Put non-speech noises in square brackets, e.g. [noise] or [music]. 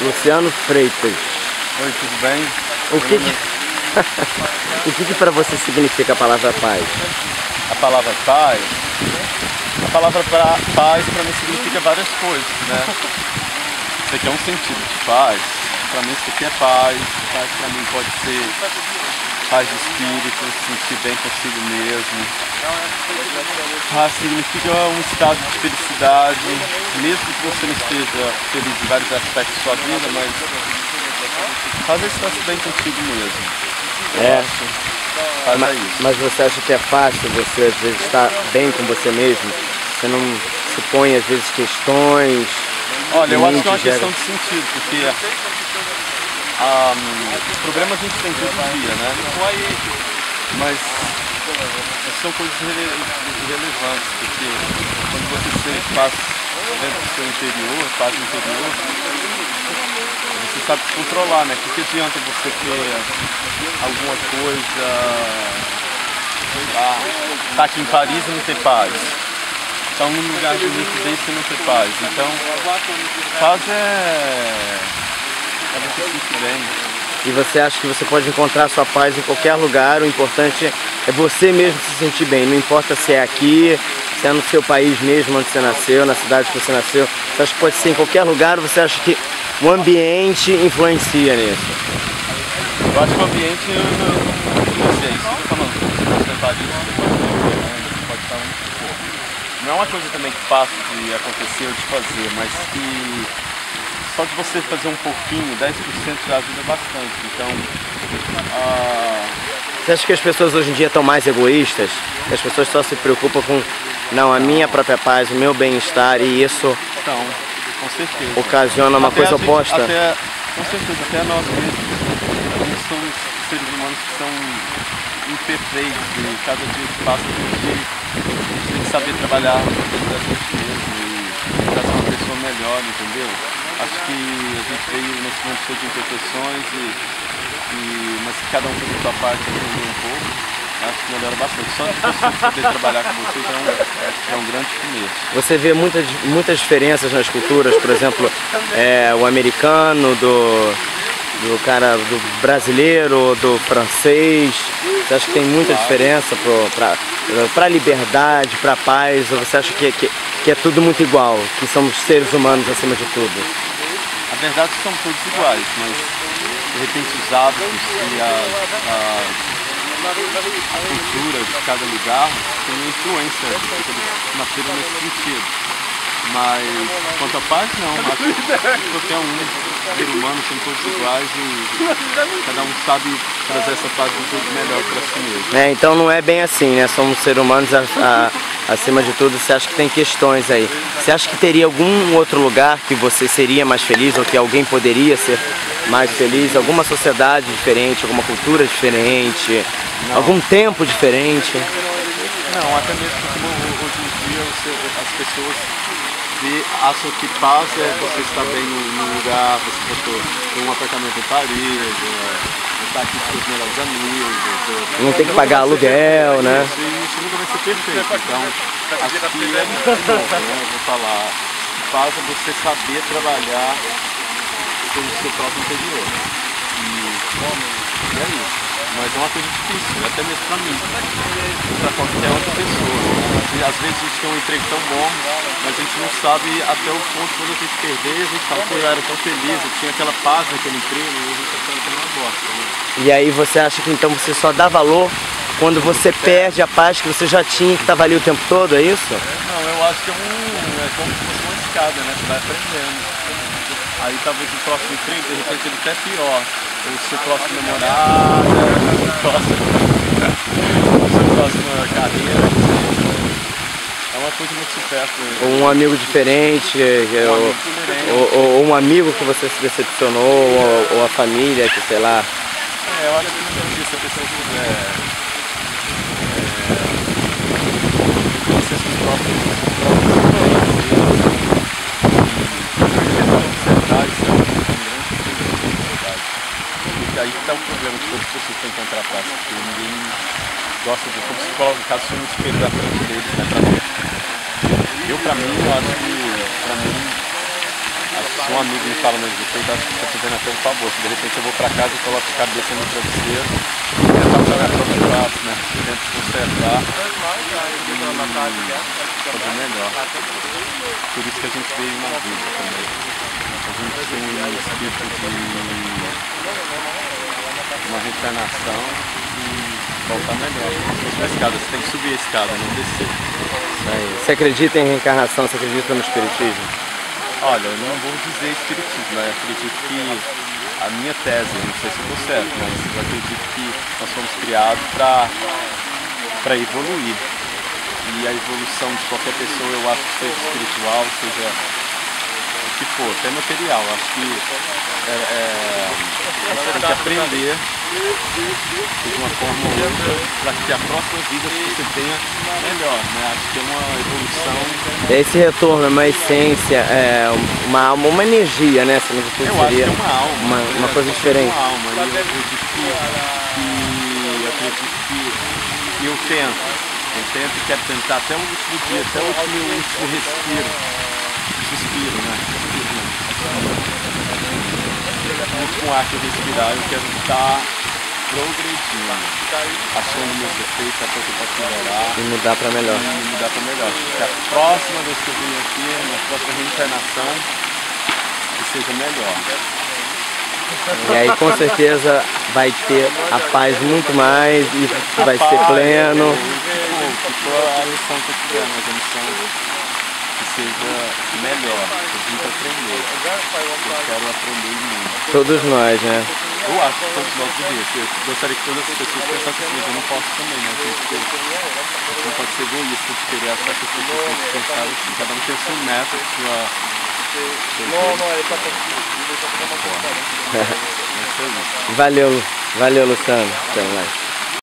Luciano Freitas. Oi, tudo bem? O que, que... [laughs] o que, que para você significa a palavra paz? A palavra paz? A palavra pra, paz para mim significa várias coisas, né? Isso aqui é um sentido de paz. Para mim isso aqui é paz. Paz para mim pode ser paz de espírito, se sentir bem consigo mesmo. Paz significa um estado de felicidade, mesmo que você não esteja feliz em vários aspectos da sua vida, mas fazer estar bem consigo mesmo. É. Faz mas, isso. mas você acha que é fácil você às vezes estar bem com você mesmo? Você não se põe às vezes questões? Olha, eu acho que é uma questão de sentido, porque ah, problemas a gente tem todo dia, né? Mas são coisas irrelevantes, porque quando você paz dentro do seu interior, paz no interior, você sabe se controlar, né? O que adianta você ter alguma coisa, lá, tá aqui em Paris e não ter paz? Tá num lugar bonito desse e não ter paz. Então, paz é. E você acha que você pode encontrar sua paz em qualquer lugar, o importante é você mesmo se sentir bem, não importa se é aqui, se é no seu país mesmo onde você nasceu, na cidade que você nasceu, você acha que pode ser em qualquer lugar, você acha que o ambiente influencia nisso? Eu acho que o ambiente eu não isso tá pode estar onde for. Não é uma coisa também que fácil de acontecer ou de fazer, mas que só de você fazer um pouquinho, 10% já ajuda bastante. Então, ah, Você acha que as pessoas hoje em dia estão mais egoístas? As pessoas só se preocupam com, não, a minha própria paz, o meu bem-estar e isso então, com certeza. ocasiona uma Até coisa a gente- oposta? Até, com certeza, até nós mesmos. A gente somos seres humanos que são imperfeitos e cada dia que passa a gente, a tem que saber trabalhar da gente mesmo e tentar ser uma pessoa melhor, entendeu? Acho que a gente veio nesse mundo cheio de imperfeições e, e- mas cada um fazer a sua parte aprender um pouco, acho que melhora bastante. Só de saber [laughs] trabalhar com você já é um, é um grande começo. Você vê muitas, muitas diferenças nas culturas, por exemplo, é, o americano, do, do cara do brasileiro, do francês. Você acha que tem muita diferença para a liberdade, para a paz? Ou você acha que, que, que é tudo muito igual, que somos seres humanos acima de tudo? Verdade são todos iguais, mas de repente os hábitos e a, a, a cultura de cada lugar tem uma influência, porque eles nasceram nesse sentido. Mas quanto à paz, não. Acho que qualquer um, ser humano, são todos iguais e cada um sabe trazer essa paz do jeito melhor para si mesmo. É, então não é bem assim, né? Somos seres humanos a- a- acima de tudo. Você acha que tem questões aí? Você acha que teria algum outro lugar que você seria mais feliz ou que alguém poderia ser mais feliz? Alguma sociedade diferente, alguma cultura diferente, algum tempo diferente? Não, até mesmo porque ho- hoje em dia as pessoas vê, acham que paz é você estar bem num lugar, você botou ter um apartamento em Paris, é, estar aqui com os melhores amigos. é, Não tem que pagar aluguel, né? Isso, isso nunca vai ser perfeito. Então, acho que é muito bom, né? Vou falar. É você saber trabalhar com o seu próprio interior. E, e é isso. Mas é uma coisa difícil, até mesmo pra mim, pra qualquer outra pessoa. né? Às vezes a gente tem um emprego tão bom, mas a gente não sabe até o ponto quando a gente perder, a gente fala, pô, eu era tão feliz, eu tinha aquela paz naquele emprego, e a gente tá ficando uma bosta. Né? E aí você acha que então você só dá valor quando você perde a paz que você já tinha, que estava ali o tempo todo, é isso? Não, eu acho que é um. É como se fosse uma escada, né? Você vai aprendendo. Aí talvez o próximo emprego, de repente ele até é pior. Ou o seu próximo namorado, o seu próximo. a sua próxima carreira. É uma coisa muito supérflua. Ou um amigo diferente, é, Um ou, amigo diferente. ou- ou- um amigo que você se decepcionou, ou, ou a família, que sei lá. É, eu acho que no dia, se a pessoa quiser. É, conhecer seus próprios. próprios isso é um grande problema da sociedade. Está o problema de todas que têm que encontrar paz, porque ninguém gosta de. Como se coloca o um espelho da frente deles, né? Pra. Eu, pra mim, eu acho que. Pra mim, se um amigo me fala meu defeito, acho que está fazendo até um favor. Se de repente eu vou para casa e coloco a cabeça no travesseiro, tento apagar todos os pratos, né? Tento consertar fazer melhor. Por isso que a gente veio na vida também. A gente tem um espírito de uma reencarnação e voltar melhor. Na escada, você tem que subir a escada, não descer. Aí. Você acredita em reencarnação? Você acredita no espiritismo? Olha, eu não vou dizer espiritismo, né? eu acredito que a minha tese, não sei se eu estou certo, mas eu acredito que nós fomos criados para evoluir. E a evolução de qualquer pessoa, eu acho que seja espiritual, seja o que for, até material. Acho que é, é, você tem que aprender de uma forma ou outra para que a próxima vida você tenha melhor. Né? Acho que é uma evolução. Esse retorno é uma essência, é uma alma, uma energia, né? De tudo Eu acho que é uma alma. uma, né? uma coisa Eu acho que diferente. É uma alma. E eu acredito que, que eu acredito que eu tento. Eu tento e quero tentar até o último dia, até o último respiro. Suspiro, né? Suspiro, né? O último ar que eu respirar, eu quero estar progredindo, achando meus defeitos, achando que eu posso melhorar E mudar para melhor. e mudar para melhor. Que a próxima vez que eu vim aqui, na próxima reencarnação, que seja melhor. E aí com certeza vai ter a paz muito mais e vai ser pleno. Ficou a lição que eu tiver, mas a lição que seja melhor. Eu vim para aprender. Eu quero aprender muito. Todos nós, né? Eu acho que todos nós devíamos. Eu gostaria que todas as pessoas pensassem assim, mas eu não posso também, né? Gente não pode ser egoísta de querer achar que as pessoas têm que pensar assim. Cada um tem o seu método, sua. Não, não, é pra É isso aí. Valeu, valeu Luciano. Até mais.